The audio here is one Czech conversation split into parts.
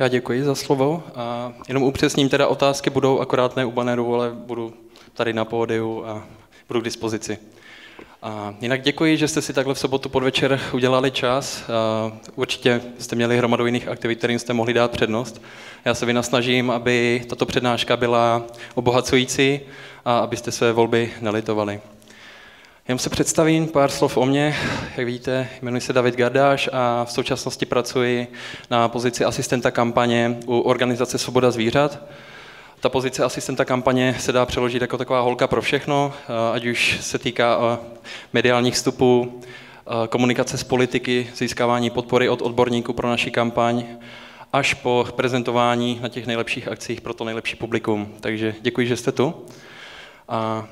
Já děkuji za slovo. A jenom upřesním, teda otázky budou akorát ne u baneru, ale budu tady na pódiu a budu k dispozici. A jinak děkuji, že jste si takhle v sobotu podvečer udělali čas. A určitě jste měli hromadu jiných aktivit, kterým jste mohli dát přednost. Já se vynasnažím, aby tato přednáška byla obohacující a abyste své volby nelitovali. Jenom se představím pár slov o mně. Jak víte, jmenuji se David Gardáš a v současnosti pracuji na pozici asistenta kampaně u organizace Svoboda zvířat. Ta pozice asistenta kampaně se dá přeložit jako taková holka pro všechno, ať už se týká mediálních vstupů, komunikace s politiky, získávání podpory od odborníků pro naši kampaň, až po prezentování na těch nejlepších akcích pro to nejlepší publikum. Takže děkuji, že jste tu. A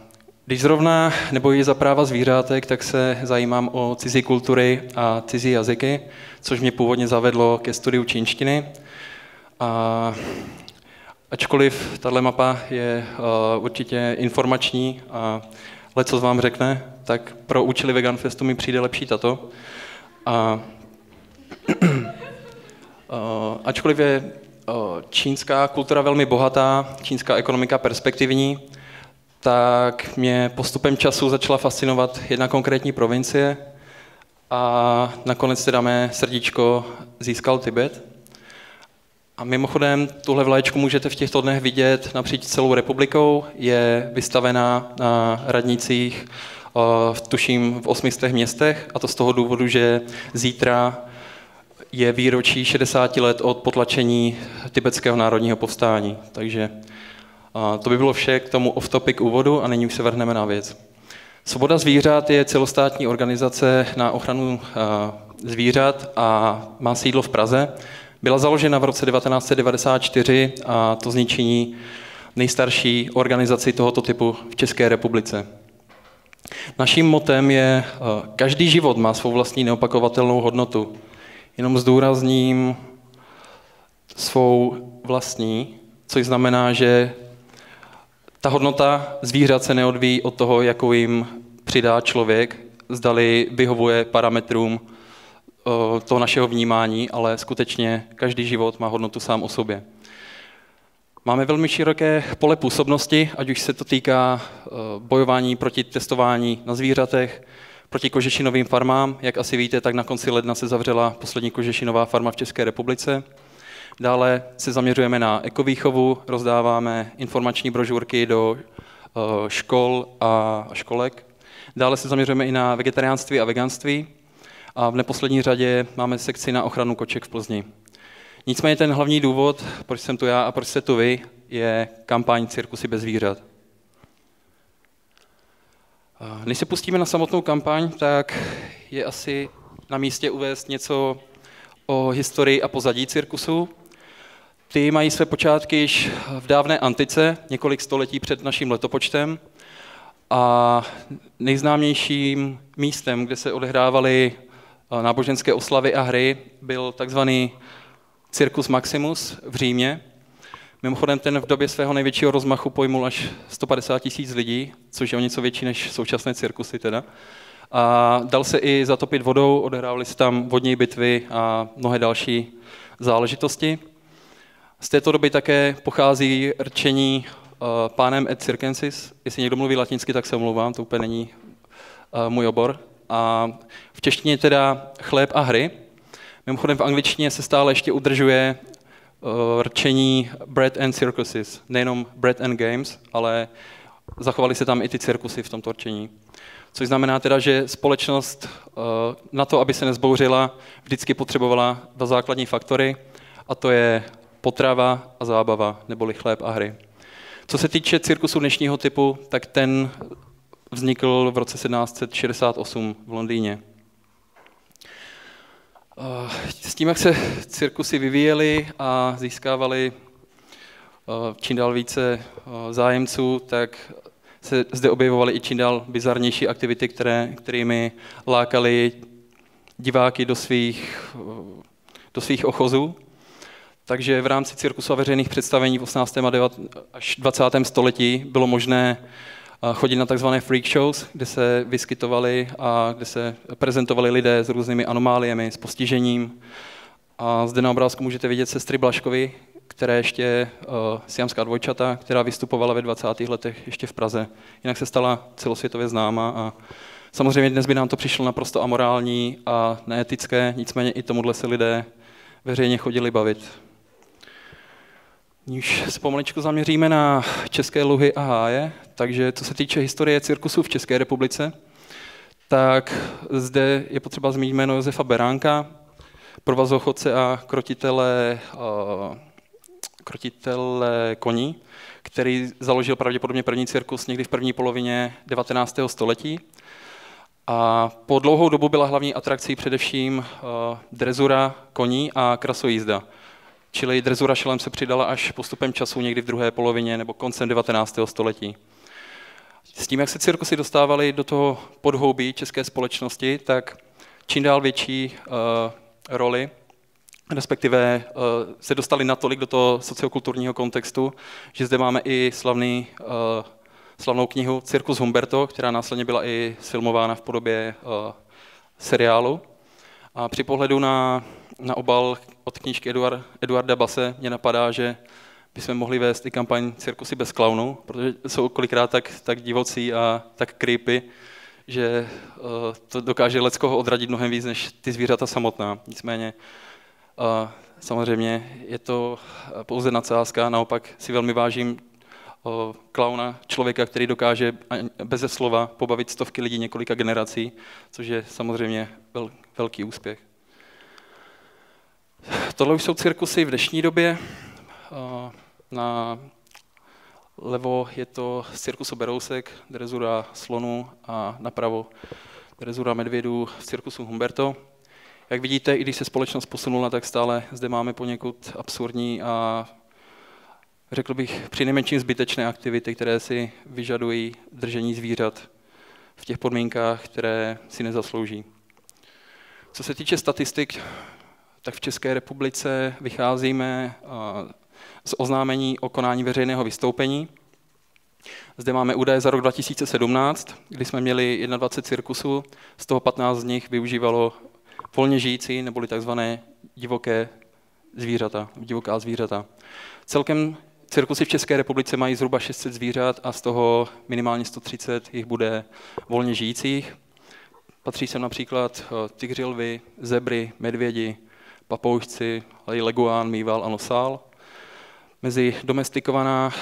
když zrovna nebojí za práva zvířátek, tak se zajímám o cizí kultury a cizí jazyky, což mě původně zavedlo ke studiu čínštiny. A ačkoliv tahle mapa je uh, určitě informační a leco vám řekne, tak pro účely Vegan Festu mi přijde lepší tato. A, uh, ačkoliv je uh, čínská kultura velmi bohatá, čínská ekonomika perspektivní, tak mě postupem času začala fascinovat jedna konkrétní provincie a nakonec teda mé srdíčko získal Tibet. A mimochodem, tuhle vlaječku můžete v těchto dnech vidět napříč celou republikou. Je vystavená na radnicích, v tuším v osmistech městech, a to z toho důvodu, že zítra je výročí 60 let od potlačení tibetského národního povstání. Takže a to by bylo vše k tomu off-topic úvodu a nyní už se vrhneme na věc. Svoboda zvířat je celostátní organizace na ochranu zvířat a má sídlo v Praze. Byla založena v roce 1994 a to zničení nejstarší organizaci tohoto typu v České republice. Naším motem je, každý život má svou vlastní neopakovatelnou hodnotu. Jenom zdůrazním svou vlastní, což znamená, že ta hodnota zvířat se neodvíjí od toho, jakou jim přidá člověk, zdali vyhovuje parametrům eh, toho našeho vnímání, ale skutečně každý život má hodnotu sám o sobě. Máme velmi široké pole působnosti, ať už se to týká eh, bojování proti testování na zvířatech, proti kožešinovým farmám. Jak asi víte, tak na konci ledna se zavřela poslední kožešinová farma v České republice. Dále se zaměřujeme na ekovýchovu, rozdáváme informační brožurky do eh, škol a školek. Dále se zaměřujeme i na vegetariánství a veganství. A v neposlední řadě máme sekci na ochranu koček v Plzni. Nicméně ten hlavní důvod, proč jsem tu já a proč jste tu vy, je kampaň Cirkusy bez zvířat. Než se pustíme na samotnou kampaň, tak je asi na místě uvést něco o historii a pozadí cirkusu. Ty mají své počátky již v dávné antice, několik století před naším letopočtem. A nejznámějším místem, kde se odehrávaly eh, náboženské oslavy a hry, byl takzvaný Circus Maximus v Římě. Mimochodem ten v době svého největšího rozmachu pojmul až 150 tisíc lidí, což je o něco větší než současné cirkusy teda. A dal se i zatopit vodou, odehrávaly se tam vodní bitvy a mnohé další záležitosti. Z této doby také pochází rčení uh, pánem et circensis. Jestli někdo mluví latinsky, tak se omlouvám, to úplně není uh, můj obor. A v češtině teda chléb a hry. Mimochodem v angličtině se stále ještě udržuje uh, rčení bread and circuses. Nejenom bread and games, ale zachovali se tam i ty cirkusy v tomto rčení. Což znamená teda, že společnost na to, aby se nezbouřila, vždycky potřebovala dva základní faktory, a to je potrava a zábava, neboli chléb a hry. Co se týče cirkusu dnešního typu, tak ten vznikl v roce 1768 v Londýně. Eh, s tím, jak se cirkusy vyvíjely a získávali eh, čím dál více eh, zájemců, tak se zde objevovaly i čím dál bizarnější aktivity, které, kterými lákali diváky do svých, do svých ochozů. Takže v rámci cirkusu a veřejných představení v 18. a 9. až 20. století bylo možné eh, chodit na tzv. freak shows, kde se vyskytovali a kde se prezentovali lidé s různými anomáliemi, s postižením A zde na obrázku můžete vidět sestry Blaškovi, které ještě uh, siamská dvojčata, která vystupovala ve 20. letech ještě v Praze. Jinak se stala celosvětově známa a samozřejmě dnes by nám to přišlo naprosto amorální a neetické, nicméně i tomuhle se lidé veřejně chodili bavit. Když se pomaličku zaměříme na české luhy a háje, takže co se týče historie cirkusu v České republice, tak zde je potřeba zmínit jméno Josefa Beránka, provazochodce a krotitele, uh, krotitele koní, který založil pravděpodobně první cirkus někdy v první polovině 19. století. A po dlouhou dobu byla hlavní atrakcí především uh, drezura koní a krasojízda. Čili drezura šelem se přidala až postupem času někdy v druhé polovině nebo koncem 19. století. S tím, jak se cirkusy dostávaly do toho podhoubí české společnosti, tak čím dál větší uh, roli, respektive uh, se dostali natolik do toho sociokulturního kontextu, že zde máme i slavný, uh, slavnou knihu Cirkus Humberto, která následně byla i filmována v podobě uh, seriálu. A při pohledu na, na obal od knížky Eduard, Eduarda Base mě napadá, že bychom mohli vést i kampaň Cirkusy bez klaunů, protože jsou kolikrát tak, tak divocí a tak creepy, že uh, to dokáže leckoho odradit mnohem víc než ty zvířata samotná. Nicméně uh, samozřejmě je to pouze nadsázka, naopak si velmi vážím uh, klauna, člověka, který dokáže bez slova pobavit stovky lidí několika generací, což je samozřejmě vel, velký úspěch. Tohle už jsou cirkusy v dnešní době. Na levo je to z cirkusu Berousek, drezura slonu a napravo drezura medvědů v cirkusu Humberto. Jak vidíte, i když se společnost posunula, tak stále zde máme poněkud absurdní a řekl bych při nejmenším zbytečné aktivity, které si vyžadují držení zvířat v těch podmínkách, které si nezaslouží. Co se týče statistik, tak v České republice vycházíme z oznámení o konání veřejného vystoupení. Zde máme údaje za rok 2017, kdy jsme měli 21 cirkusů, z toho 15 z nich využívalo volně žijící neboli takzvané divoké zvířata, divoká zvířata. Celkem cirkusy v České republice mají zhruba 600 zvířat a z toho minimálně 130 jich bude volně žijících. Patří sem například eh, tygři lvy, zebry, medvědi, papoušci, ale i leguán, mýval a nosál. Mezi domestikovaná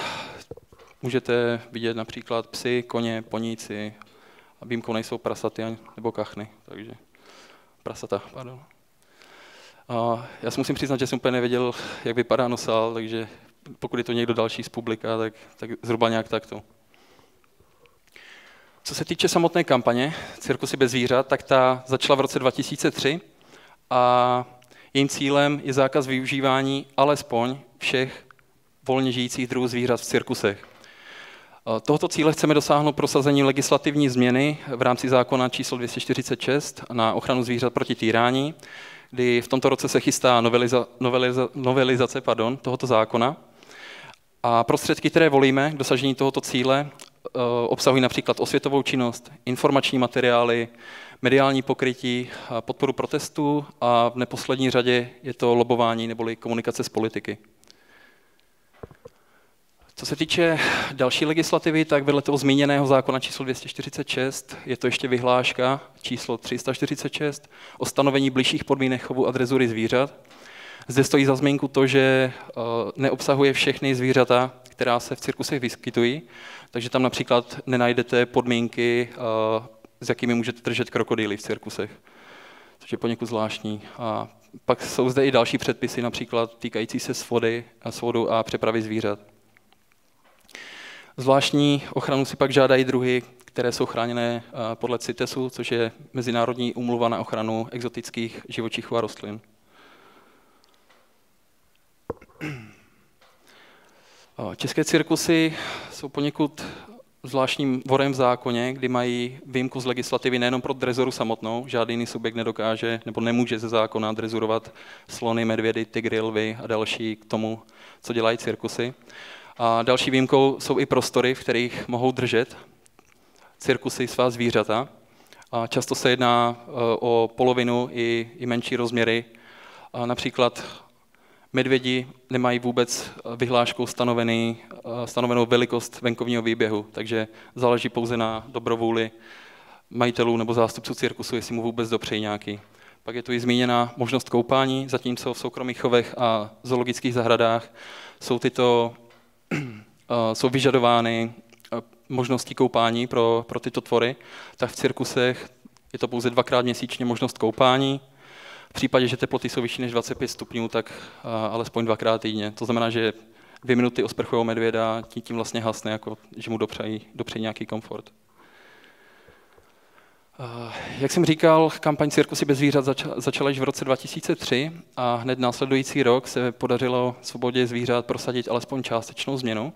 můžete vidět například psy, koně, poníci a výjimkou nejsou prasaty nebo kachny, takže prasata, pardon. A já si musím přiznat, že jsem úplně nevěděl, jak vypadá nosál, takže pokud je to někdo další z publika, tak, tak zhruba nějak takto. Co se týče samotné kampaně Cirkusy bez zvířat, tak ta začala v roce 2003 a jejím cílem je zákaz využívání alespoň všech volně žijících druhů zvířat v cirkusech. Tohoto cíle chceme dosáhnout prosazením legislativní změny v rámci zákona číslo 246 na ochranu zvířat proti týrání, kdy v tomto roce se chystá noveliza, noveliza, novelizace pardon, tohoto zákona. A prostředky, které volíme k dosažení tohoto cíle, eh, obsahují například osvětovou činnost, informační materiály, mediální pokrytí, podporu protestů a v neposlední řadě je to lobování neboli komunikace s politiky. Co se týče další legislativy, tak vedle toho zmíněného zákona číslo 246 je to ještě vyhláška číslo 346 o stanovení blížších podmínek chovu a drezury zvířat. Zde stojí za zmínku to, že eh, neobsahuje všechny zvířata, která se v cirkusech vyskytují, takže tam například nenajdete podmínky, eh, s jakými můžete držet krokodýly v cirkusech, což je poněkud zvláštní. A pak jsou zde i další předpisy, například týkající se svody svodu a přepravy zvířat. Zvláštní ochranu si pak žádají druhy, které jsou chráněné eh, podle CITESu, což je Mezinárodní umluva na ochranu exotických živočichů a rostlin. České cirkusy jsou poněkud zvláštním vorem v zákoně, kdy mají výjimku z legislativy nejenom pro drezoru samotnou, žádný jiný subjekt nedokáže nebo nemůže ze zákona drezurovat slony, medvědy, tygry, lvy a další k tomu, co dělají cirkusy, a další výjimkou jsou i prostory, v kterých mohou držet cirkusy svá zvířata. A často se jedná e, o polovinu i, i menší rozměry A například medvědi nemají vůbec vyhláškou stanovený, stanovenou velikost venkovního výběhu, takže záleží pouze na dobrovůli majitelů nebo zástupců cirkusu, jestli mu vůbec dopřejí nějaký. Pak je tu i zmíněna možnost koupání, zatímco v soukromých chovech a zoologických zahradách jsou tyto jsou vyžadovány možnosti koupání pro, pro tyto tvory, tak v cirkusech je to pouze dvakrát měsíčně možnost koupání. V případě, že teploty jsou vyšší než 25 stupňů, tak alespoň dvakrát týdně. To znamená, že dvě minuty osprchují medvěda, tím, vlastně hasne, jako, že mu dopřejí, dopřejí nějaký komfort. Jak jsem říkal, kampaň Cirkusy bez zvířat začala již v roce 2003 a hned následující rok se podařilo svobodě zvířat prosadit alespoň částečnou změnu.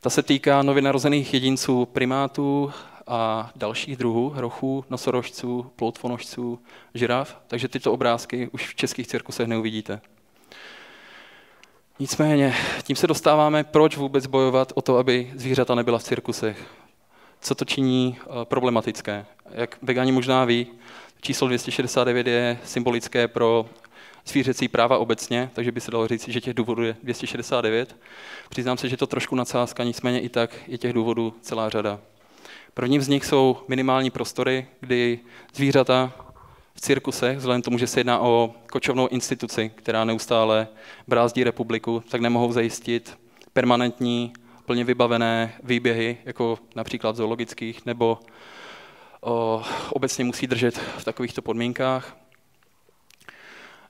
Ta se týká nově narozených jedinců primátů a dalších druhů, hrochů, nosorožců, ploutvonožců, žiraf, takže tyto obrázky už v českých cirkusech neuvidíte. Nicméně, tím se dostáváme, proč vůbec bojovat o to, aby zvířata nebyla v cirkusech. Co to činí eh, problematické? Jak vegani možná ví, číslo 269 je symbolické pro zvířecí práva obecně, takže by se dalo říct, že těch důvodů je 269. Přiznám se, že to trošku nadsázka, nicméně i tak je těch důvodů celá řada. Prvním z nich jsou minimální prostory, kdy zvířata v cirkusech, vzhledem tomu, že se jedná o kočovnou instituci, která neustále brázdí republiku, tak nemohou zajistit permanentní, plně vybavené výběhy, jako například zoologických, nebo o, obecně musí držet v takovýchto podmínkách.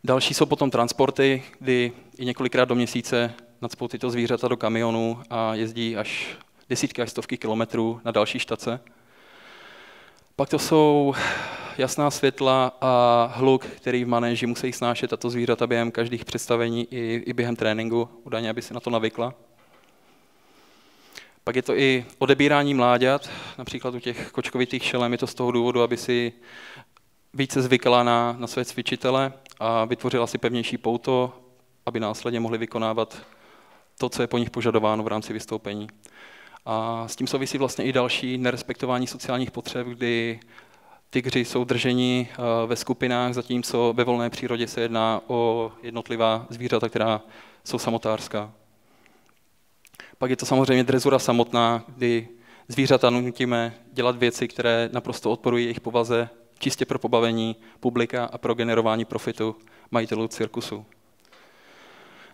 Další jsou potom transporty, kdy i několikrát do měsíce nadspou tyto zvířata do kamionů a jezdí až desítky až stovky kilometrů na další štace. Pak to jsou jasná světla a hluk, který v manéži musí snášet tato zvířata během každých představení i, i během tréninku, údajně, aby se na to navykla. Pak je to i odebírání mláďat, například u těch kočkovitých šelem je to z toho důvodu, aby si více zvykla na, na své cvičitele a vytvořila si pevnější pouto, aby následně mohli vykonávat to, co je po nich požadováno v rámci vystoupení. A s tím souvisí vlastně i další nerespektování sociálních potřeb, kdy tygři jsou drženi eh, ve skupinách, zatímco ve volné přírodě se jedná o jednotlivá zvířata, která jsou samotářská. Pak je to samozřejmě drezura samotná, kdy zvířata nutíme dělat věci, které naprosto odporují jejich povaze, čistě pro pobavení publika a pro generování profitu majitelů cirkusu.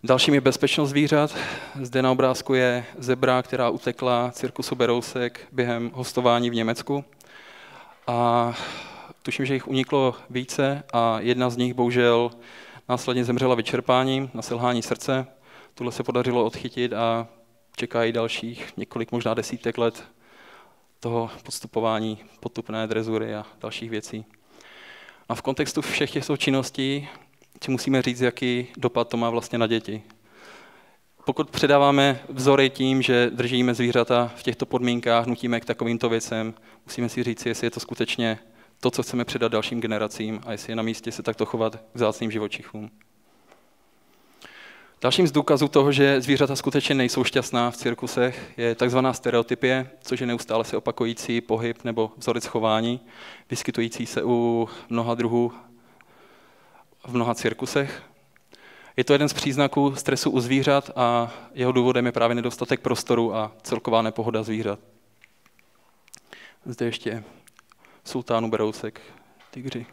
Dalším je bezpečnost zvířat. Zde na obrázku je zebra, která utekla cirkusu Berousek během hostování v Německu. A tuším, že jich uniklo více a jedna z nich bohužel následně zemřela vyčerpáním na selhání srdce. Tuhle se podařilo odchytit a čekají dalších několik, možná desítek let toho podstupování potupné drezury a dalších věcí. A v kontextu všech těchto činností si musíme říct, jaký dopad to má vlastně na děti. Pokud předáváme vzory tím, že držíme zvířata v těchto podmínkách, nutíme k takovýmto věcem, musíme si říct, jestli je to skutečně to, co chceme předat dalším generacím a jestli je na místě se takto chovat k vzácným živočichům. Dalším z důkazů toho, že zvířata skutečně nejsou šťastná v cirkusech, je takzvaná stereotypie, což je neustále se opakující pohyb nebo vzorec chování, vyskytující se u mnoha druhů v mnoha cirkusech. Je to jeden z příznaků stresu u zvířat a jeho důvodem je právě nedostatek prostoru a celková nepohoda zvířat. Zde ještě sultánu berousek, tygři.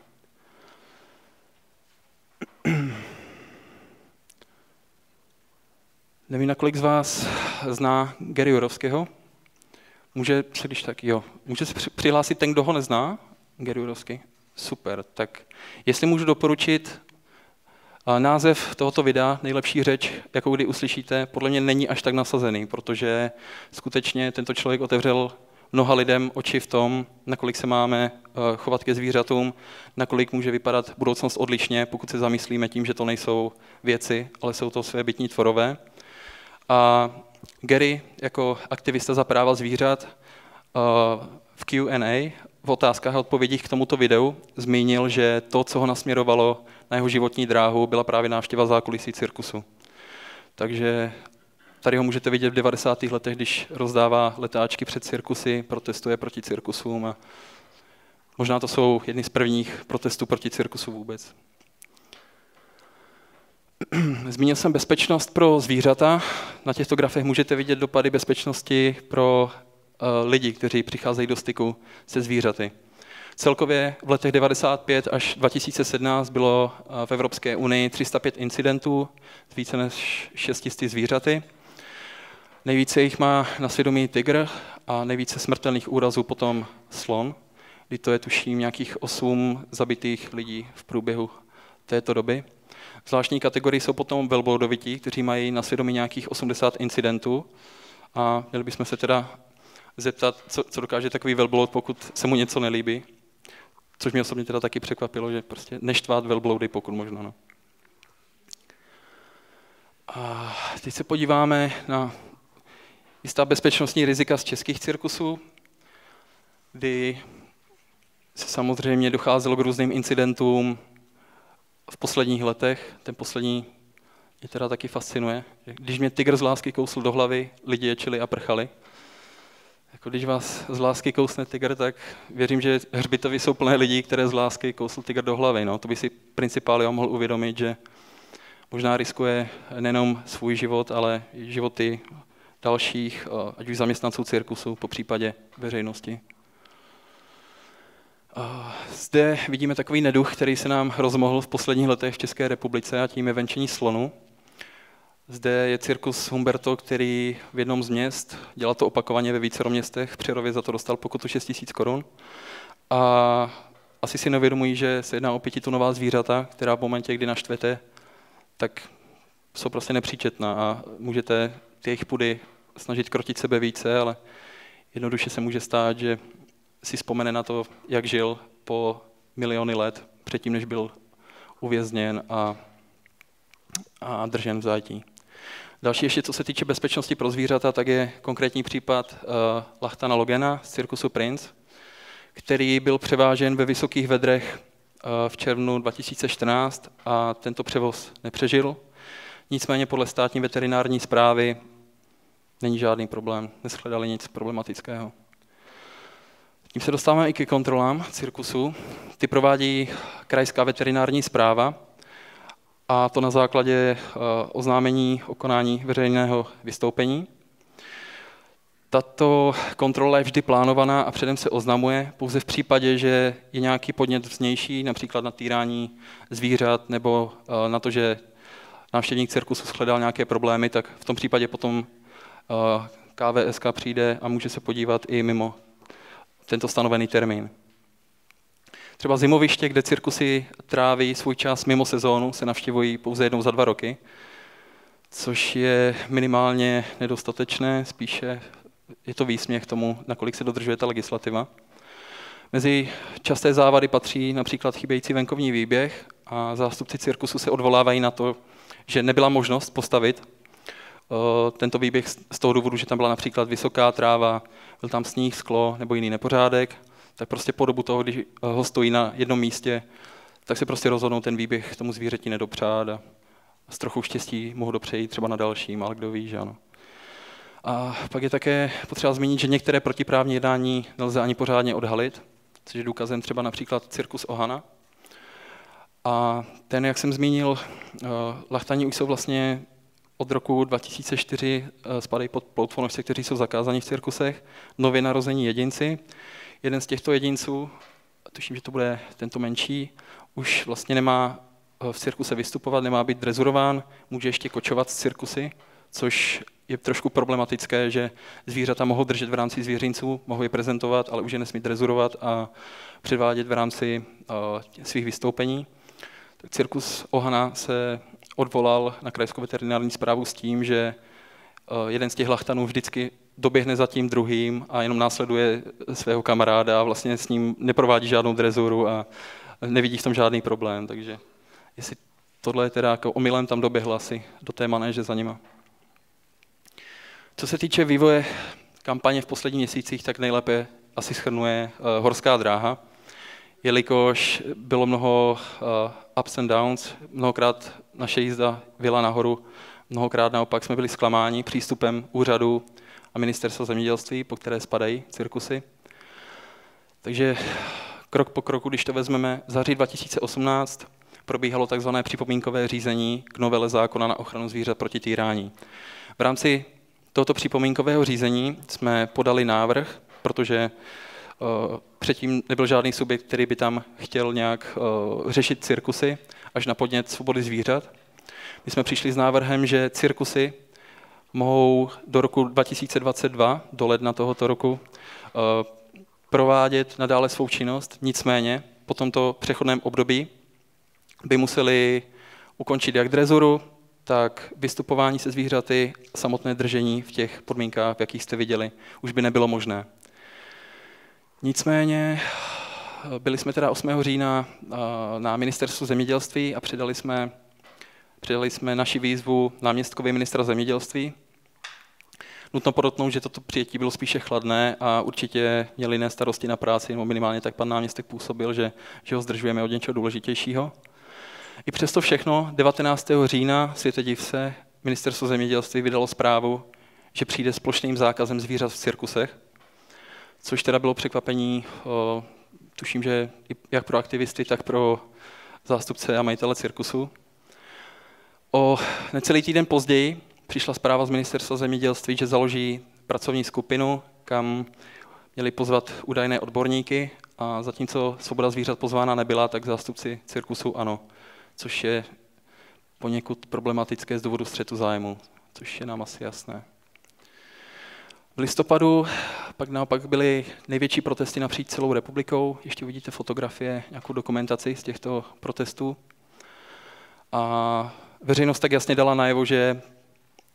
Nevím, nakolik z vás zná Gary Jurovského. Může když tak, jo, může se přihlásit ten, kdo ho nezná? Gary Jurovský. Super. Tak jestli můžu doporučit název tohoto videa, nejlepší řeč, jakou kdy uslyšíte, podle mě není až tak nasazený, protože skutečně tento člověk otevřel mnoha lidem oči v tom, nakolik se máme eh, chovat ke zvířatům, nakolik může vypadat budoucnost odlišně, pokud se zamyslíme tím, že to nejsou věci, ale jsou to své bytní tvorové. A Gary jako aktivista za práva zvířat eh, v Q&A v otázkách a odpovědích k tomuto videu zmínil, že to, co ho nasměrovalo na jeho životní dráhu, byla právě návštěva zákulisí cirkusu. Takže tady ho můžete vidět v 90. letech, když rozdává letáčky před cirkusy, protestuje proti cirkusům a možná to jsou jedny z prvních protestů proti cirkusu vůbec. Zmínil jsem bezpečnost pro zvířata. Na těchto grafech můžete vidět dopady bezpečnosti pro lidi, kteří přicházejí do styku se zvířaty. Celkově v letech 95 až 2017 bylo uh, v Evropské unii 305 incidentů s více než 600 zvířaty. Nejvíce jich má na svědomí tygr a nejvíce smrtelných úrazů potom slon, kdy to je tuším nějakých 8 zabitých lidí v průběhu této doby. Zvláštní kategorii jsou potom velbloudovití, kteří mají na svědomí nějakých 80 incidentů a měli bychom se teda zeptat, co, co dokáže takový velbloud, pokud se mu něco nelíbí. Což mě osobně teda taky překvapilo, že prostě neštvát velbloudy, pokud možno. No. A teď se podíváme na jistá bezpečnostní rizika z českých cirkusů, kdy se samozřejmě docházelo k různým incidentům v posledních letech. Ten poslední mě teda taky fascinuje. Když mě tygr z lásky kousl do hlavy, lidi ječili a prchali. Jako když vás z lásky kousne tygr, tak věřím, že hřbitovy jsou plné lidí, které z lásky kousl tygr do hlavy. No, to by si principálně mohl uvědomit, že možná riskuje nejenom svůj život, ale i životy dalších, eh, ať už zaměstnanců cirkusu, po případě veřejnosti. Eh, zde vidíme takový neduch, který se nám rozmohl v posledních letech v České republice a tím je venčení slonu. Zde je cirkus Humberto, který v jednom z měst, dělal to opakovaně ve více městech, Přerově za to dostal pokutu 6 000 korun. A asi si nevědomují, že se jedná o pětitunová zvířata, která v momentě, kdy naštvete, tak jsou prostě nepříčetná a můžete ty jejich pudy snažit krotit sebe více, ale jednoduše se může stát, že si vzpomene na to, jak žil po miliony let předtím, než byl uvězněn a, a držen v zajetí. Další ještě, co se týče bezpečnosti pro zvířata, tak je konkrétní případ uh, Lachtana Logena z cirkusu Prince, který byl převážen ve vysokých vedrech uh, v červnu 2014 a tento převoz nepřežil. Nicméně podle státní veterinární zprávy není žádný problém, neschledali nic problematického. Tím se dostáváme i ke kontrolám cirkusu. Ty provádí krajská veterinární zpráva a to na základě eh, oznámení o konání veřejného vystoupení. Tato kontrola je vždy plánovaná a předem se oznamuje pouze v případě, že je nějaký podnět vznější, například na týrání zvířat nebo eh, na to, že návštěvník cirkusu shledal nějaké problémy, tak v tom případě potom eh, KVSK přijde a může se podívat i mimo tento stanovený termín. Třeba zimoviště, kde cirkusy tráví svůj čas mimo sezónu, se navštěvují pouze jednou za dva roky, což je minimálně nedostatečné, spíše je to výsměch tomu, nakolik se dodržuje ta legislativa. Mezi časté závady patří například chybějící venkovní výběh a zástupci cirkusu se odvolávají na to, že nebyla možnost postavit eh, tento výběh z toho důvodu, že tam byla například vysoká tráva, byl tam sníh, sklo nebo jiný nepořádek, tak prostě po dobu toho, když ho stojí na jednom místě, tak se prostě rozhodnou ten výběh tomu zvířeti nedopřát a s trochu štěstí mohu dopřejít třeba na dalším, ale kdo ví, že ano. A pak je také potřeba zmínit, že některé protiprávní jednání nelze ani pořádně odhalit, což je důkazem třeba například cirkus Ohana. A ten, jak jsem zmínil, eh, lachtani už jsou vlastně od roku 2004 eh, spadají pod ploutvonovce, kteří jsou zakázáni v cirkusech, nově narození jedinci. Jeden z těchto jedinců, tuším, že to bude tento menší, už vlastně nemá eh, v cirkuse vystupovat, nemá být drezurován, může ještě kočovat z cirkusy, což je trošku problematické, že zvířata mohou držet v rámci zvěřinců, mohou je prezentovat, ale už je nesmí drezurovat a předvádět v rámci uh, svých vystoupení. Tak cirkus Ohana se odvolal na krajskou veterinární zprávu s tím, že eh, jeden z těch lachtanů vždycky doběhne za tím druhým a jenom následuje svého kamaráda a vlastně s ním neprovádí žádnou drezuru a nevidí v tom žádný problém. Takže jestli tohle je teda jako omylem tam doběhla asi do té manéže za nima. Co se týče vývoje kampaně v posledních měsících, tak nejlépe asi schrnuje uh, Horská dráha, jelikož bylo mnoho uh, ups and downs, mnohokrát naše jízda vyla nahoru, mnohokrát naopak jsme byli zklamáni přístupem úřadu a ministerstva zemědělství, po které spadají cirkusy. Takže krok po kroku, když to vezmeme, v září 2018 probíhalo takzvané připomínkové řízení k novele zákona na ochranu zvířat proti týrání. V rámci tohoto připomínkového řízení jsme podali návrh, protože uh, předtím nebyl žádný subjekt, který by tam chtěl nějak uh, řešit cirkusy až na podnět svobody zvířat. My jsme přišli s návrhem, že cirkusy mohou do roku 2022, do ledna tohoto roku, uh, provádět nadále svou činnost, nicméně po tomto přechodném období by museli ukončit jak drezuru, tak vystupování se zvířaty, samotné držení v těch podmínkách, v jakých jste viděli, už by nebylo možné. Nicméně byli jsme teda 8. října na ministerstvu zemědělství a předali jsme, předali jsme naši výzvu náměstkovi ministra zemědělství. Nutno podotknout, že toto přijetí bylo spíše chladné a určitě měli jiné starosti na práci, nebo minimálně tak pan náměstek působil, že, že ho zdržujeme od něčeho důležitějšího. I přesto všechno 19. října, světe div se, ministerstvo zemědělství vydalo zprávu, že přijde s plošným zákazem zvířat v cirkusech, což teda bylo překvapení, o, tuším, že jak pro aktivisty, tak pro zástupce a majitele cirkusu. O necelý týden později přišla zpráva z ministerstva zemědělství, že založí pracovní skupinu, kam měli pozvat údajné odborníky a zatímco svoboda zvířat pozvána nebyla, tak zástupci cirkusu ano což je poněkud problematické z důvodu střetu zájmu, což je nám asi jasné. V listopadu pak naopak byly největší protesty napříč celou republikou. Ještě vidíte fotografie, nějakou dokumentaci z těchto protestů. A veřejnost tak jasně dala najevo, že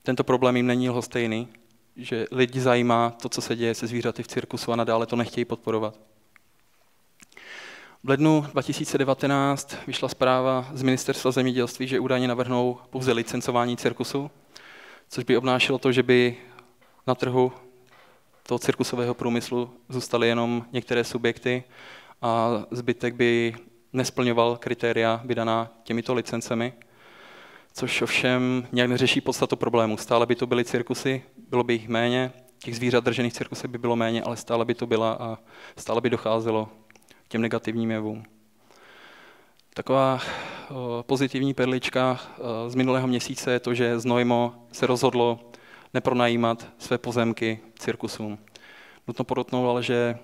tento problém jim není lhostejný, že lidi zajímá to, co se děje se zvířaty v cirkusu a nadále to nechtějí podporovat. V lednu 2019 vyšla zpráva z ministerstva zemědělství, že údajně navrhnou pouze licencování cirkusu, což by obnášelo to, že by na trhu toho cirkusového průmyslu zůstaly jenom některé subjekty a zbytek by nesplňoval kritéria vydaná těmito licencemi, což ovšem nějak neřeší podstatu problému. Stále by to byly cirkusy, bylo by jich méně, těch zvířat držených cirkusy by bylo méně, ale stále by to byla a stále by docházelo těm negativním jevům. Taková pozitivní perlička z minulého měsíce je to, že Znojmo se rozhodlo nepronajímat své pozemky cirkusům. Nutno podotknout ale, že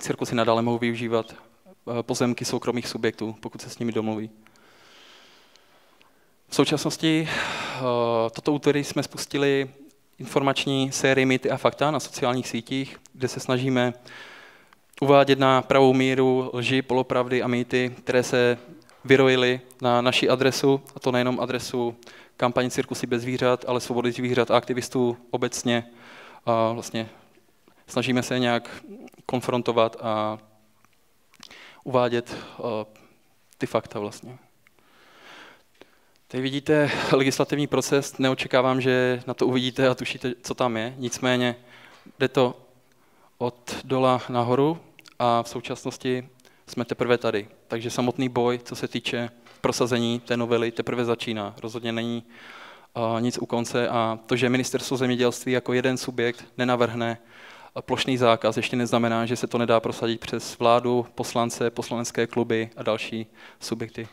cirkusy nadále mohou využívat pozemky soukromých subjektů, pokud se s nimi domluví. V současnosti toto úterý jsme spustili informační sérii Mýty a fakta na sociálních sítích, kde se snažíme uvádět na pravou míru lži, polopravdy a mýty, které se vyrojily na naši adresu, a to nejenom adresu kampaně Cirkusy bez zvířat, ale svobody zvířat a aktivistů obecně. A vlastně snažíme se nějak konfrontovat a uvádět ty fakta vlastně. Tady vidíte legislativní proces, neočekávám, že na to uvidíte a tušíte, co tam je, nicméně jde to od dola nahoru a v současnosti jsme teprve tady. Takže samotný boj, co se týče prosazení té novely, teprve začíná. Rozhodně není uh, nic u konce a to, že ministerstvo zemědělství jako jeden subjekt nenavrhne plošný zákaz, ještě neznamená, že se to nedá prosadit přes vládu, poslance, poslanecké kluby a další subjekty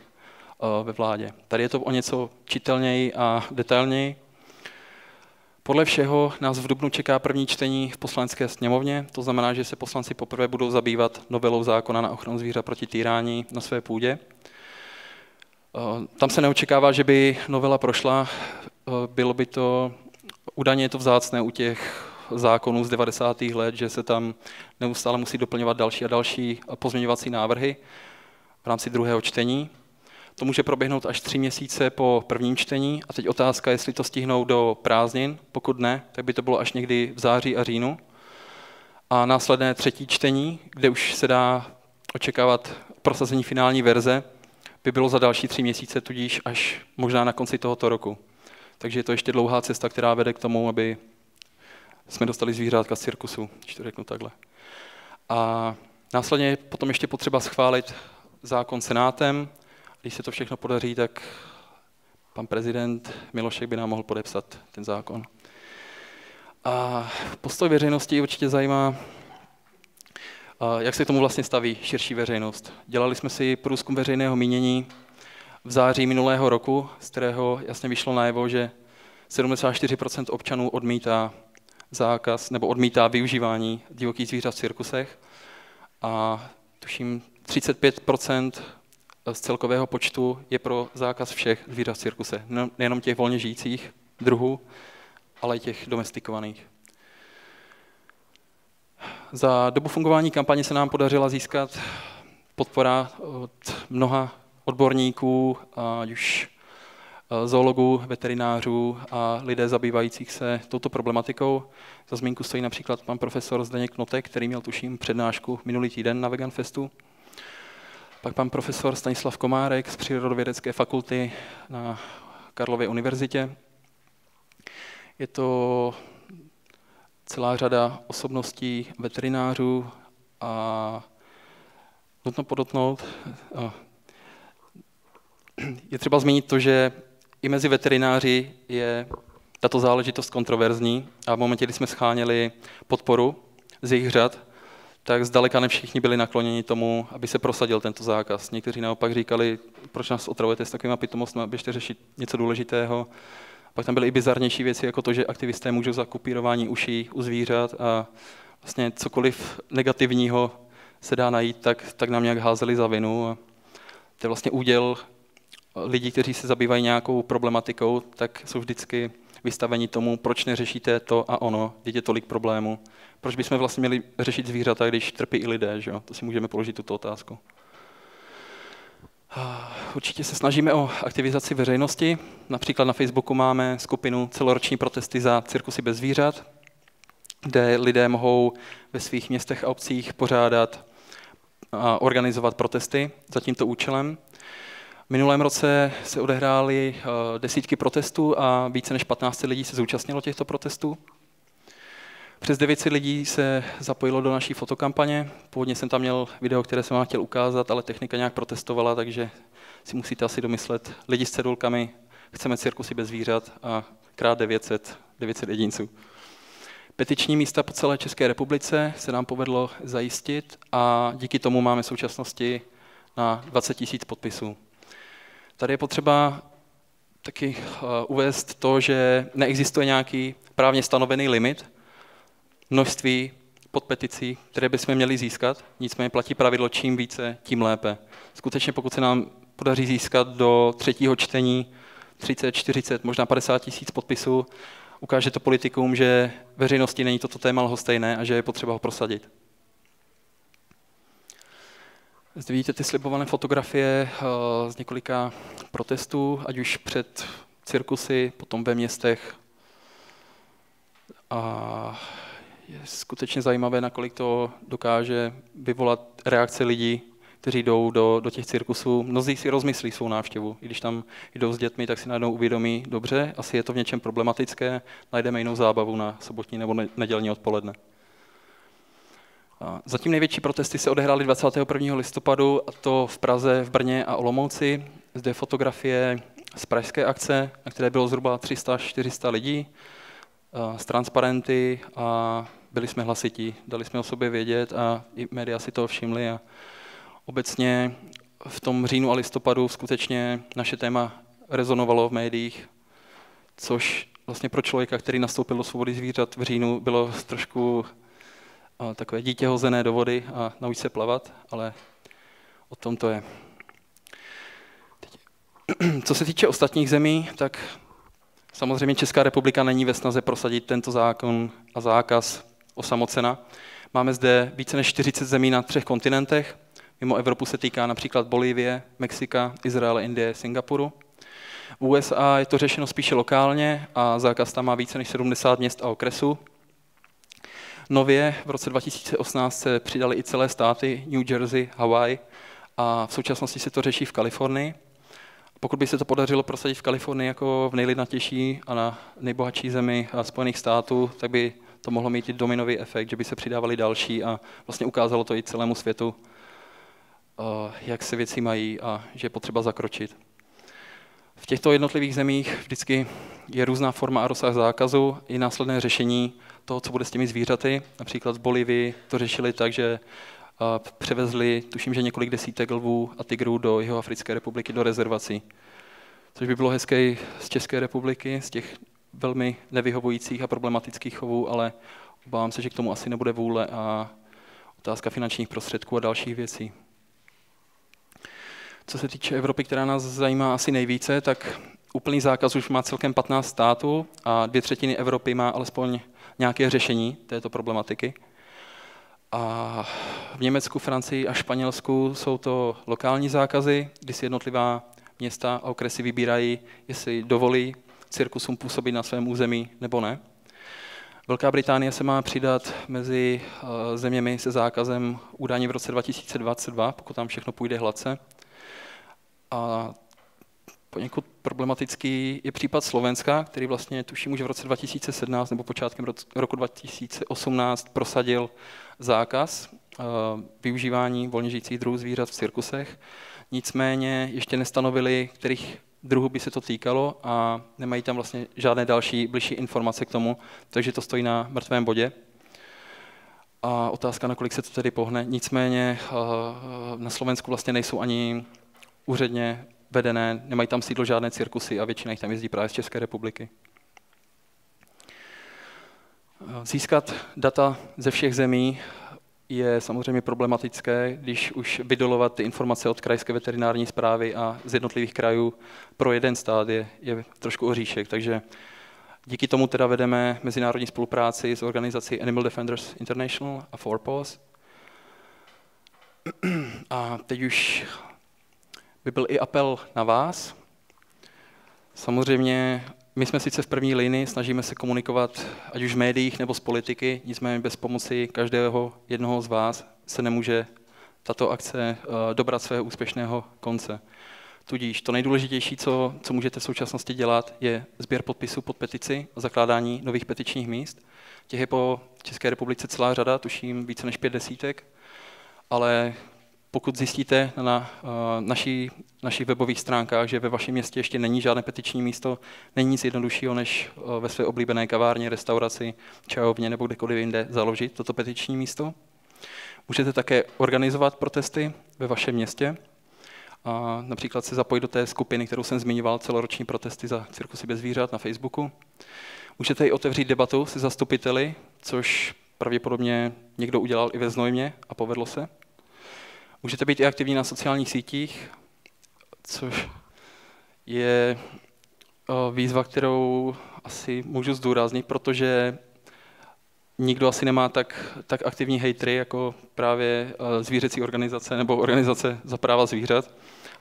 ve vládě. Tady je to o něco čitelněji a detailněji. Podle všeho nás v Dubnu čeká první čtení v poslanecké sněmovně, to znamená, že se poslanci poprvé budou zabývat novelou zákona na ochranu zvířat proti týrání na své půdě. Eh, tam se neočekává, že by novela prošla, eh, bylo by to, údajně je to vzácné u těch zákonů z 90. let, že se tam neustále musí doplňovat další a další pozměňovací návrhy v rámci druhého čtení. To může proběhnout až tři měsíce po prvním čtení a teď otázka, jestli to stihnou do prázdnin. Pokud ne, tak by to bylo až někdy v září a říjnu. A následné třetí čtení, kde už se dá očekávat prosazení finální verze, by bylo za další tři měsíce, tudíž až možná na konci tohoto roku. Takže je to ještě dlouhá cesta, která vede k tomu, aby jsme dostali zvířátka z cirkusu, když to řeknu takhle. A následně je potom ještě potřeba schválit zákon senátem, když se to všechno podaří, tak pan prezident Milošek by nám mohl podepsat ten zákon. A postoj veřejnosti určitě zajímá, jak se k tomu vlastně staví širší veřejnost. Dělali jsme si průzkum veřejného mínění v září minulého roku, z kterého jasně vyšlo najevo, že 74% občanů odmítá zákaz nebo odmítá využívání divokých zvířat v cirkusech a tuším 35% z celkového počtu je pro zákaz všech zvířat v cirkuse, nejenom těch volně žijících druhů, ale i těch domestikovaných. Za dobu fungování kampaně se nám podařila získat podpora od mnoha odborníků, ať už eh, zoologů, veterinářů a lidé zabývajících se touto problematikou. Za zmínku stojí například pan profesor Zdeněk Notek, který měl tuším přednášku minulý týden na Vegan Festu. Pak pan profesor Stanislav Komárek z Přírodovědecké fakulty na Karlově univerzitě. Je to celá řada osobností, veterinářů a nutno podotknout, je třeba zmínit to, že i mezi veterináři je tato záležitost kontroverzní a v momentě, kdy jsme scháněli podporu z jejich řad, tak zdaleka ne všichni byli nakloněni tomu, aby se prosadil tento zákaz. Někteří naopak říkali, proč nás otravujete s takovými pitomostmi, běžte řešit něco důležitého. Pak tam byly i bizarnější věci, jako to, že aktivisté můžou za kupírování uší u zvířat a vlastně cokoliv negativního se dá najít, tak, tak nám nějak házeli za vinu. A to je vlastně úděl lidí, kteří se zabývají nějakou problematikou, tak jsou vždycky vystaveni tomu, proč neřešíte to a ono, je tolik problémů. Proč bychom vlastně měli řešit zvířata, když trpí i lidé, že jo? To si můžeme položit tuto otázku. Určitě se snažíme o aktivizaci veřejnosti. Například na Facebooku máme skupinu celoroční protesty za cirkusy bez zvířat, kde lidé mohou ve svých městech a obcích pořádat a organizovat protesty za tímto účelem. V minulém roce se odehrály eh, desítky protestů a více než 15 lidí se zúčastnilo těchto protestů. Přes 900 lidí se zapojilo do naší fotokampaně. Původně jsem tam měl video, které jsem vám chtěl ukázat, ale technika nějak protestovala, takže si musíte asi domyslet lidi s cedulkami, chceme cirkusy bez zvířat a krát 900, 900 jedinců. Petiční místa po celé České republice se nám povedlo zajistit a díky tomu máme v současnosti na 20 000 podpisů. Tady je potřeba taky uh, uvést to, že neexistuje nějaký právně stanovený limit množství pod peticí, které bychom měli získat. Nicméně platí pravidlo, čím více, tím lépe. Skutečně pokud se nám podaří získat do třetího čtení 30, 40, možná 50 tisíc podpisů, ukáže to politikům, že veřejnosti není toto téma lhostejné a že je potřeba ho prosadit. Zde vidíte ty slibované fotografie eh, z několika protestů, ať už před cirkusy, potom ve městech. A je skutečně zajímavé, nakolik to dokáže vyvolat reakce lidí, kteří jdou do, do těch cirkusů. Mnozí si rozmyslí svou návštěvu. I když tam jdou s dětmi, tak si najednou uvědomí, dobře, asi je to v něčem problematické, najdeme jinou zábavu na sobotní nebo nedělní odpoledne. Zatím největší protesty se odehrály 21. listopadu, a to v Praze, v Brně a Olomouci. Zde je fotografie z pražské akce, na které bylo zhruba 300-400 lidí s transparenty a byli jsme hlasití, dali jsme o sobě vědět a i média si to všimli. A obecně v tom říjnu a listopadu skutečně naše téma rezonovalo v médiích, což vlastně pro člověka, který nastoupil do svobody zvířat v říjnu, bylo trošku takové dítě hozené do vody a naučí se plavat, ale o tom to je. Co se týče ostatních zemí, tak samozřejmě Česká republika není ve snaze prosadit tento zákon a zákaz osamocena. Máme zde více než 40 zemí na třech kontinentech. Mimo Evropu se týká například Bolívie, Mexika, Izraele, Indie, Singapuru. V USA je to řešeno spíše lokálně a zákaz tam má více než 70 měst a okresů. Nově v roce 2018 se přidali i celé státy, New Jersey, Hawaii a v současnosti se to řeší v Kalifornii. Pokud by se to podařilo prosadit v Kalifornii jako v nejlidnatější a na nejbohatší zemi Spojených států, tak by to mohlo mít i dominový efekt, že by se přidávali další a vlastně ukázalo to i celému světu, eh, jak se věci mají a že je potřeba zakročit. V těchto jednotlivých zemích vždycky je různá forma a rozsah zákazu i následné řešení toho, co bude s těmi zvířaty. Například v Bolivii to řešili tak, že převezli, tuším, že několik desítek lvů a tigrů do jeho Africké republiky, do rezervací. Což by bylo hezké z České republiky, z těch velmi nevyhovujících a problematických chovů, ale obávám se, že k tomu asi nebude vůle a otázka finančních prostředků a dalších věcí. Co se týče Evropy, která nás zajímá asi nejvíce, tak úplný zákaz už má celkem 15 států a dvě třetiny Evropy má alespoň nějaké řešení této problematiky. A v Německu, Francii a Španělsku jsou to lokální zákazy, kdy si jednotlivá města a okresy vybírají, jestli dovolí cirkusům působit na svém území nebo ne. Velká Británie se má přidat mezi eh, zeměmi se zákazem údajně v roce 2022, pokud tam všechno půjde hladce. A poněkud problematický je případ Slovenska, který vlastně tuším už v roce 2017 nebo počátkem roku 2018 prosadil zákaz uh, využívání volně žijících druhů zvířat v cirkusech. Nicméně ještě nestanovili, kterých druhů by se to týkalo a nemají tam vlastně žádné další bližší informace k tomu, takže to stojí na mrtvém bodě. A otázka, nakolik se to tedy pohne. Nicméně uh, na Slovensku vlastně nejsou ani úředně vedené, nemají tam sídlo žádné cirkusy a většina jich tam jezdí právě z České republiky. Získat data ze všech zemí je samozřejmě problematické, když už vydolovat ty informace od krajské veterinární zprávy a z jednotlivých krajů pro jeden stát je, je trošku oříšek. Takže díky tomu teda vedeme mezinárodní spolupráci s organizací Animal Defenders International a Forpos. A teď už by byl i apel na vás. Samozřejmě my jsme sice v první linii, snažíme se komunikovat ať už v médiích nebo z politiky, nicméně bez pomoci každého jednoho z vás se nemůže tato akce eh, dobrat svého úspěšného konce. Tudíž to nejdůležitější, co, co můžete v současnosti dělat, je sběr podpisů pod petici a zakládání nových petičních míst. Těch je po České republice celá řada, tuším více než pět desítek, ale pokud zjistíte na uh, naší, našich webových stránkách, že ve vašem městě ještě není žádné petiční místo, není nic jednoduššího, než uh, ve své oblíbené kavárně, restauraci, čajovně nebo kdekoliv jinde založit toto petiční místo. Můžete také organizovat protesty ve vašem městě, a například se zapojit do té skupiny, kterou jsem zmiňoval, celoroční protesty za cirkusy bez zvířat na Facebooku. Můžete i otevřít debatu se zastupiteli, což pravděpodobně někdo udělal i ve Znojmě a povedlo se. Můžete být i aktivní na sociálních sítích, což je eh, výzva, kterou asi můžu zdůraznit, protože nikdo asi nemá tak, tak aktivní hejtry jako právě eh, zvířecí organizace nebo organizace za práva zvířat.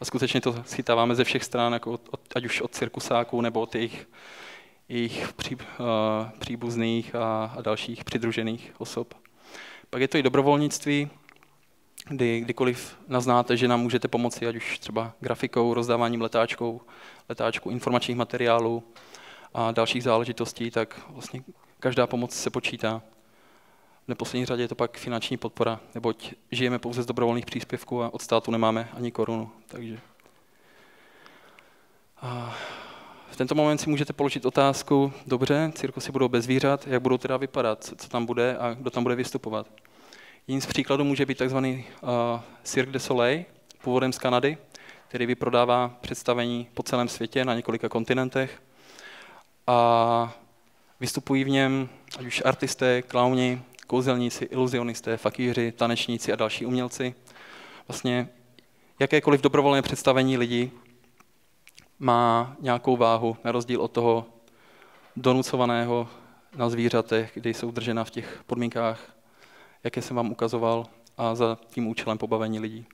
A skutečně to schytáváme ze všech stran, jako od, od, ať už od cirkusáků nebo od jejich, jejich pří, uh, příbuzných a, a dalších přidružených osob. Pak je to i dobrovolnictví, kdy kdykoliv naznáte, že nám můžete pomoci, ať už třeba grafikou, rozdáváním letáčkou, letáčku informačních materiálů a dalších záležitostí, tak vlastně každá pomoc se počítá. V neposlední řadě je to pak finanční podpora, neboť žijeme pouze z dobrovolných příspěvků a od státu nemáme ani korunu. Takže a v tento moment si můžete položit otázku, dobře, cirkusy budou bez zvířat, jak budou teda vypadat, co tam bude a kdo tam bude vystupovat. Jiným z příkladů může být tzv. Uh, Cirque du Soleil, původem z Kanady, který vyprodává představení po celém světě na několika kontinentech. A vystupují v něm ať už artisté, klauni, kouzelníci, iluzionisté, fakíři, tanečníci a další umělci. Vlastně jakékoliv dobrovolné představení lidí má nějakou váhu, na rozdíl od toho donucovaného na zvířatech, kdy jsou držena v těch podmínkách jaké jsem vám ukazoval, a za tím účelem pobavení lidí.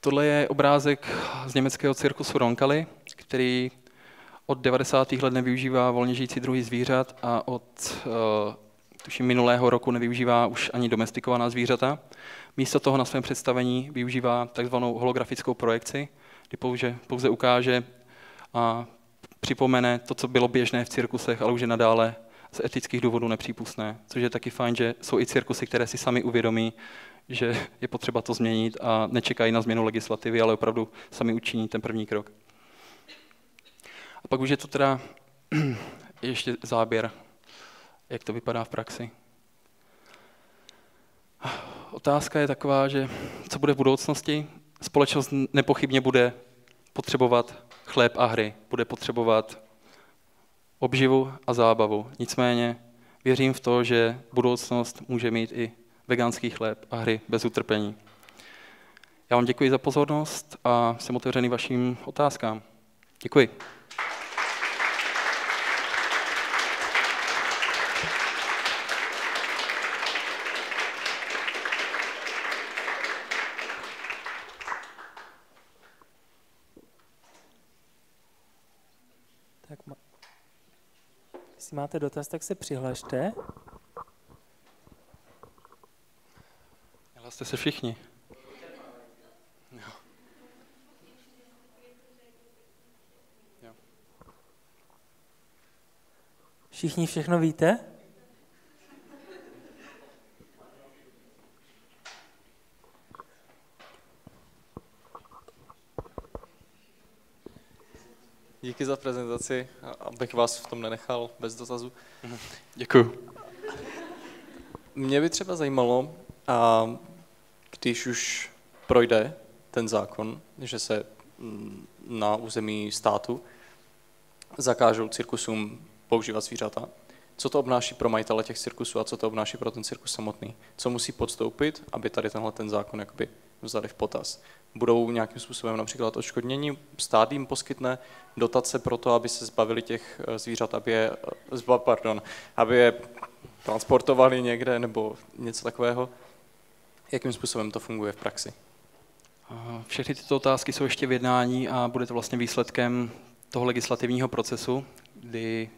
Tohle je obrázek z německého cirkusu Ronkali, který od 90. let nevyužívá volně žijící druhy zvířat a od uh, tuším minulého roku nevyužívá už ani domestikovaná zvířata. Místo toho na svém představení využívá takzvanou holografickou projekci, kdy pouze, pouze ukáže a připomene to, co bylo běžné v cirkusech, ale už je nadále z etických důvodů nepřípustné, což je taky fajn, že jsou i cirkusy, které si sami uvědomí, že je potřeba to změnit a nečekají na změnu legislativy, ale opravdu sami učiní ten první krok. A pak už je to teda ještě záběr, jak to vypadá v praxi. otázka je taková, že co bude v budoucnosti? Společnost nepochybně bude potřebovat chléb a hry, bude potřebovat obživu a zábavu. Nicméně věřím v to, že budoucnost může mít i veganský chléb a hry bez utrpení. Já vám děkuji za pozornost a jsem otevřený vašim otázkám. Děkuji. Tak ma... Jestli máte dotaz, tak se přihlašte. Hlaste se všichni. Všichni všechno víte? Díky za prezentaci, abych vás v tom nenechal bez dotazu. Děkuji. Mě by třeba zajímalo, a když už projde ten zákon, že se mm, na území státu zakážou cirkusům používat zvířata, co to obnáší pro majitele těch cirkusů a co to obnáší pro ten cirkus samotný. Co musí podstoupit, aby tady tenhle ten zákon jakoby vzali v potaz. Budou nějakým způsobem například odškodnění, stát jim poskytne dotace pro to, aby se zbavili těch eh, zvířat, aby je, eh, pardon, aby je transportovali někde nebo něco takového. Jakým způsobem to funguje v praxi? Všechny tyto otázky jsou ještě v jednání a bude to vlastně výsledkem toho legislativního procesu, kdy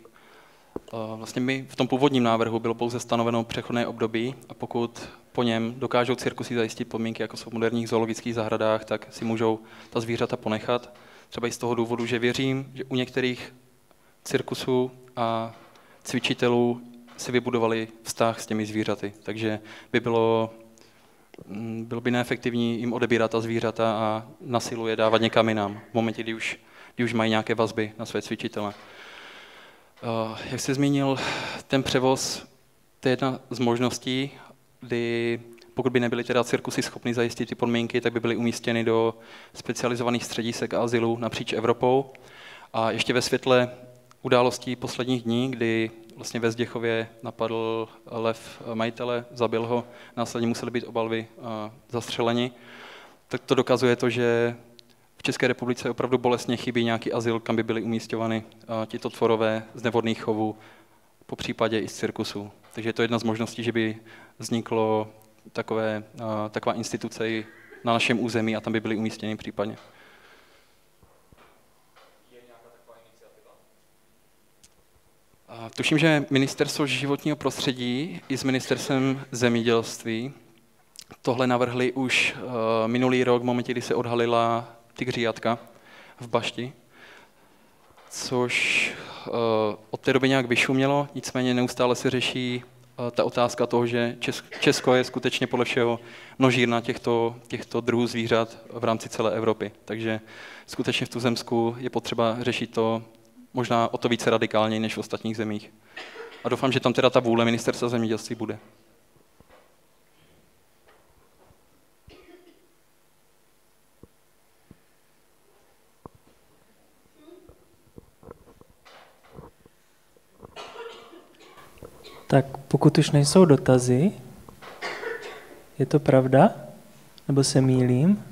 Vlastně my v tom původním návrhu bylo pouze stanoveno přechodné období a pokud po něm dokážou cirkusy zajistit podmínky, jako jsou v moderních zoologických zahradách, tak si můžou ta zvířata ponechat. Třeba i z toho důvodu, že věřím, že u některých cirkusů a cvičitelů si vybudovali vztah s těmi zvířaty. Takže by bylo, mm, bylo by neefektivní jim odebírat ta zvířata a na silu je dávat někam jinam, v momentě, kdy už, kdy už mají nějaké vazby na své cvičitele. Eh, jak jsi zmínil, ten převoz, to je jedna z možností, kdy pokud by nebyly teda cirkusy schopny zajistit ty podmínky, tak by byly umístěny do specializovaných středisek a azylů napříč Evropou. A ještě ve světle událostí posledních dní, kdy vlastně ve Zděchově napadl lev majitele, zabil ho, následně museli být obalvy eh, zastřeleni, tak to dokazuje to, že v České republice opravdu bolestně chybí nějaký azyl, kam by byly umístěvány tito tvorové z nevodných chovů, po případě i z cirkusu. Takže je to jedna z možností, že by vzniklo takové, taková instituce i na našem území a tam by byly umístěny případně. Tuším, že ministerstvo životního prostředí i s ministerstvem zemědělství tohle navrhli už minulý rok, v momentě, kdy se odhalila tygříjatka v bašti, což uh, od té doby nějak vyšumělo, nicméně neustále se řeší uh, ta otázka toho, že Česko je skutečně podle všeho množírna těchto, těchto druhů zvířat v rámci celé Evropy. Takže skutečně v Tuzemsku je potřeba řešit to možná o to více radikálněji než v ostatních zemích. A doufám, že tam teda ta vůle ministerstva zemědělství bude. Tak pokud už nejsou dotazy, je to pravda? Nebo se mýlím?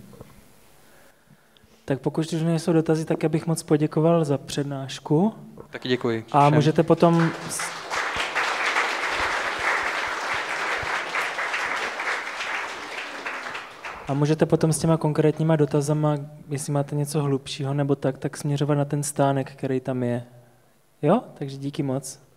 Tak pokud už nejsou dotazy, tak já bych moc poděkoval za přednášku. Taky děkuji. A všem. můžete potom A můžete potom s těma konkrétníma dotazama, jestli máte něco hlubšího nebo tak, tak směřovat na ten stánek, který tam je. Jo? Takže díky moc.